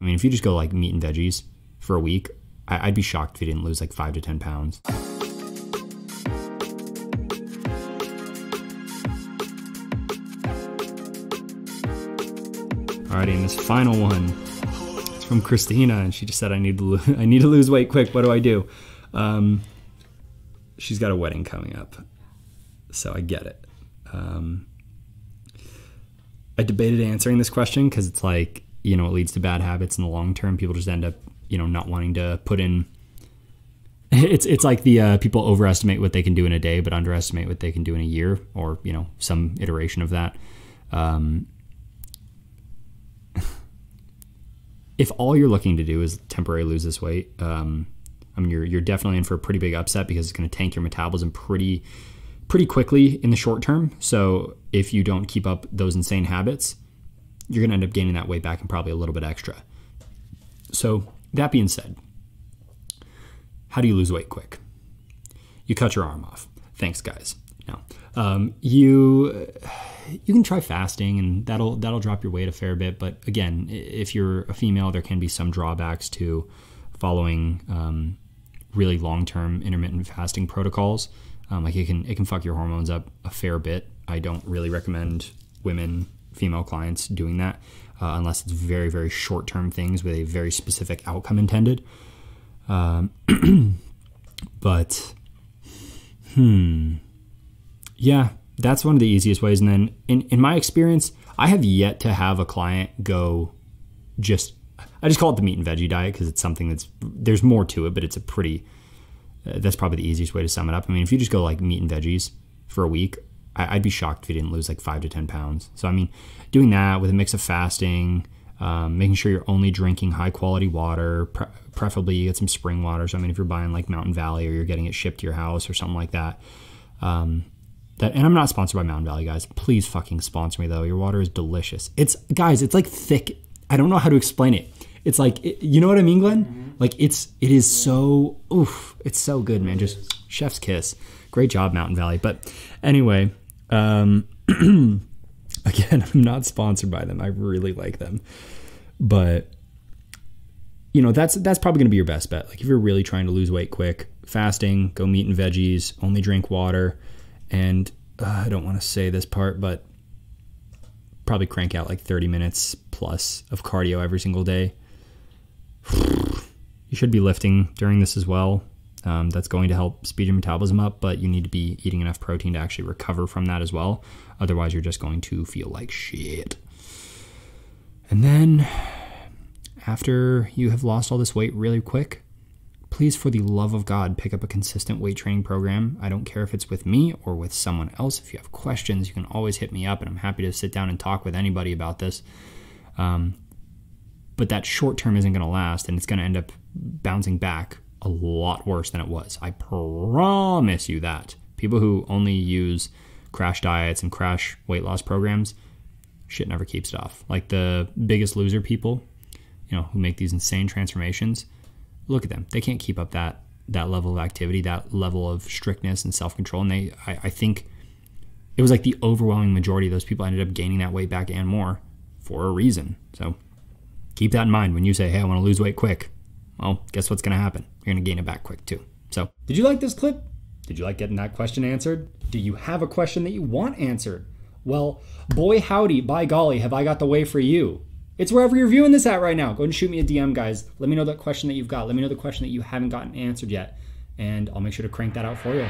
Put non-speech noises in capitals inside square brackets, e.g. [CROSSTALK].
I mean, if you just go like meat and veggies for a week, I- I'd be shocked if you didn't lose like five to 10 pounds. Alrighty, and this final one it's from Christina, and she just said, "I need to [LAUGHS] I need to lose weight quick. What do I do?" Um, she's got a wedding coming up, so I get it. Um, I debated answering this question because it's like you know it leads to bad habits in the long term. People just end up you know not wanting to put in. [LAUGHS] It's it's like the uh, people overestimate what they can do in a day, but underestimate what they can do in a year, or you know some iteration of that. Um, [LAUGHS] if all you're looking to do is temporarily lose this weight, um, I mean, you're you're definitely in for a pretty big upset because it's going to tank your metabolism pretty pretty quickly in the short term. So if you don't keep up those insane habits, you're going to end up gaining that weight back and probably a little bit extra. So that being said, how do you lose weight quick? You cut your arm off. Thanks, guys. No, um, you you can try fasting, and that'll that'll drop your weight a fair bit. But again, if you're a female, there can be some drawbacks to following um, really long term intermittent fasting protocols. Um, like it can it can fuck your hormones up a fair bit. I don't really recommend women, female clients doing that uh, unless it's very very short term things with a very specific outcome intended. Um, [CLEARS THROAT] but hmm, yeah, that's one of the easiest ways. And then in in my experience, I have yet to have a client go just. I just call it the meat and veggie diet because it's something that's there's more to it, but it's a pretty uh, that's probably the easiest way to sum it up. I mean, if you just go like meat and veggies for a week, I, would be shocked if you didn't lose like five to 10 pounds. So, I mean, doing that with a mix of fasting, um, making sure you're only drinking high quality water, pre- preferably you get some spring water. So, I mean, if you're buying like Mountain Valley or you're getting it shipped to your house or something like that. Um, that, and I'm not sponsored by Mountain Valley, guys. Please fucking sponsor me though. Your water is delicious. It's guys, it's like thick. I don't know how to explain it. It's like it, you know what I mean, Glenn? Mm-hmm. Like it's it is so oof, it's so good, man. Just chef's kiss. Great job, Mountain Valley. But anyway, um, [CLEARS THROAT] again, [LAUGHS] I'm not sponsored by them. I really like them, but you know that's that's probably going to be your best bet. Like if you're really trying to lose weight quick, fasting, go meat and veggies, only drink water, and uh, I don't want to say this part, but probably crank out like 30 minutes plus of cardio every single day [SIGHS] you should be lifting during this as well. Um, that's going to help speed your metabolism up, but you need to be eating enough protein to actually recover from that as well. Otherwise, you're just going to feel like shit. And then, after you have lost all this weight really quick, please, for the love of God, pick up a consistent weight training program. I don't care if it's with me or with someone else. If you have questions, you can always hit me up, and I'm happy to sit down and talk with anybody about this. Um, but that short term isn't going to last and it's going to end up bouncing back a lot worse than it was. I promise you that. People who only use crash diets and crash weight loss programs, shit never keeps it off. Like the biggest loser people, you know, who make these insane transformations, look at them. They can't keep up that that level of activity, that level of strictness and self control. And they, I, I think, it was like the overwhelming majority of those people ended up gaining that weight back and more for a reason. So keep that in mind when you say, hey, I want to lose weight quick. Well, guess what's to happen? You're to gain it back quick too. So, did you like this clip? Did you like getting that question answered? Do you have a question that you want answered? Well, boy howdy, by golly, have I got the way for you. It's wherever you're viewing this at right now. Go and shoot me a DM, guys. Let me know that question that you've got. Let me know the question that you haven't gotten answered yet, and I'll make sure to crank that out for you.